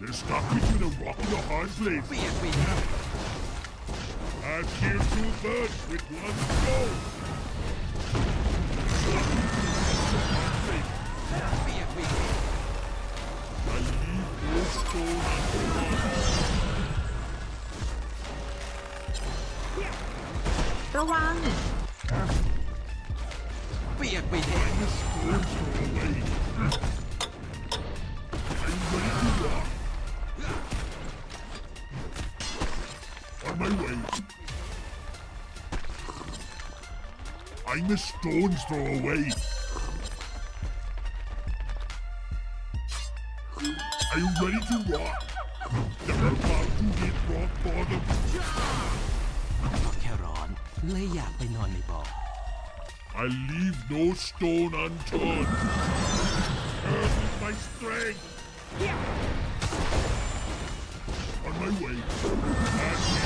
They're stuck between a rock and a hard place. เปียกปีก I killed two birds with one stone. เปียกปีก I leave no stone unturned. ระวัง I'm a stone's throw away. Are you ready to rock? They're about to hit rock bottom. ก็แค่ร้อน เลยอยากไปนอนในบ่อ I leave no stone unturned. Earth is my strength. On my way.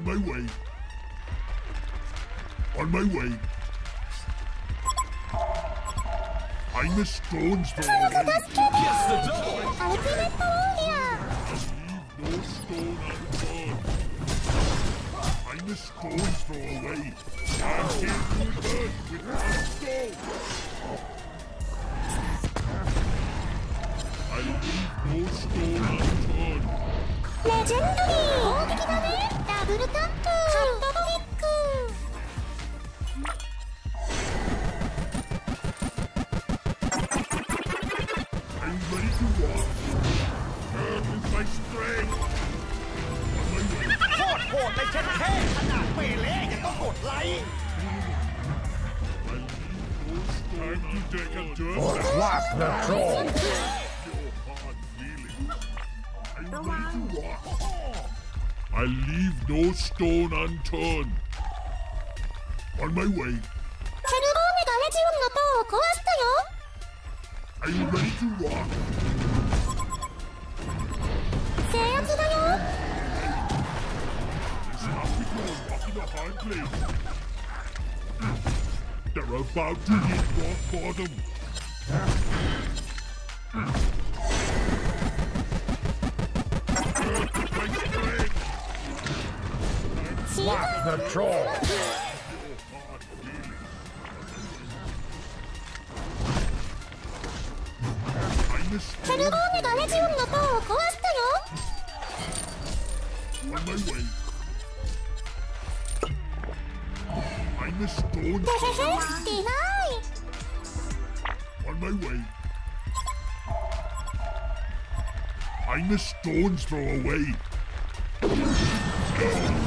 On my way. On my way. I'm the stones for Yes, the door! Ultimate Warrior! Just leave no stone unturned. I'm stones for away. Can't get to earth without stone! I leave no stone unturned. Legendary! I'm ready to walk. Is my strength. the troll? Your hard feeling. I'm ready to walk. I leave no stone unturned. On my way. Are you ready to rock? Listen up because rocking a hard place. They're about to hit rock bottom. control. On my way. I'm a stone. On my way. I'm a stone's throw away. Go.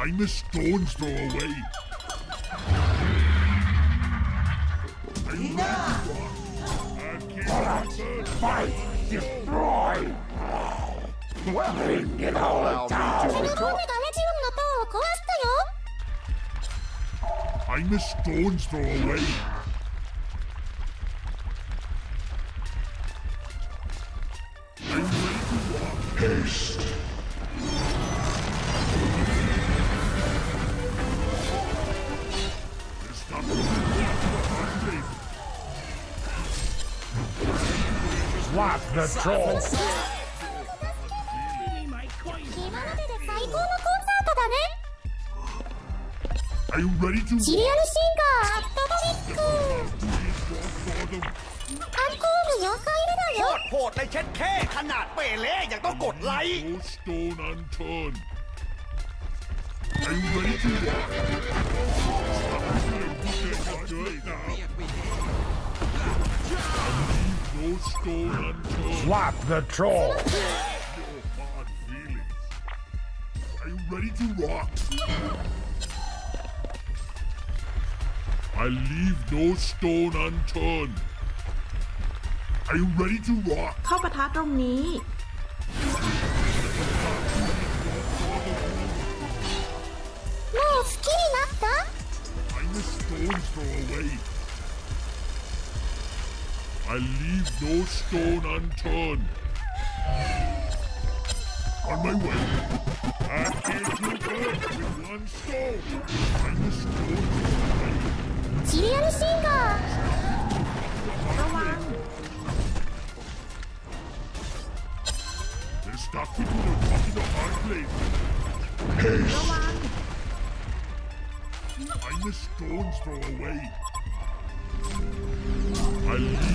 I'm a stone throw away. Enough! Fight! Destroy! Bring it all down. I'm a stone's throw away. I'm ready to walk. Haste! What's the troll? 今までで最高のコンサートだね Are you ready to シリア walk? ルシンガーハットトリック Rock bottom. アンコール妖怪い โค るのよ ตรโหดเลยเช็ดแค่ขนาดเปเล่ยังต้องกดไลค์ No stone unturned. Are you ready to rock? Stop doing now. เรียก Slap the troll! Are you ready to rock? I leave no stone unturned. Are you ready to rock? เข้าปะทะตรงนี้ Move, skinny, not done. Find the stones throw away. I leave no stone unturned. On my way, I hit you bird with one stone. Find the stone. Singer. They stuck me the rock in the hard place. Haste. Find the stones throw away. I really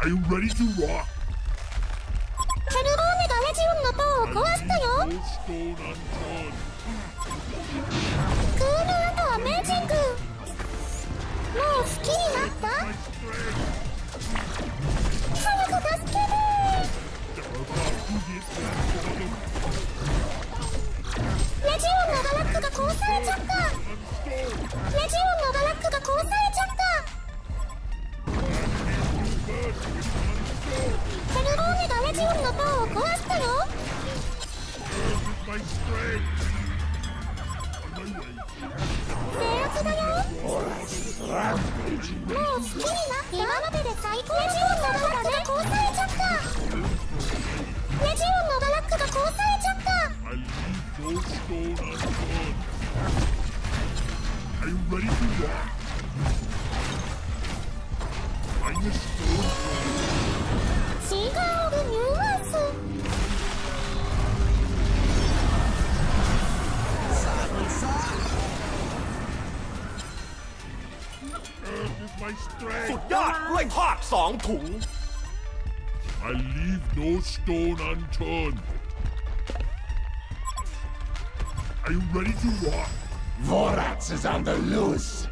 Are you ready to rock? 塔を壊したよ No stone unturned. クールアメージング。もう好きになった。早く助けてレジオンのガラックが壊されちゃった。レジオンのガラックが壊されちゃった。ヘルボーネがレジオンの塔を壊した my strength. On my way. 制圧だよもう好きになった今までで最高レジオンのガラックが壊されちゃったレジオンのガラックが壊されちゃった I leave no stone unturned. Are you ready to rock? สุด strength. ยอดกล้วยทอดสองถุง I leave no stone unturned. Are you ready to rock? Vorax is on the loose.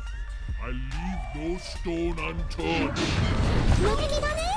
I leave no stone unturned. 無敵だね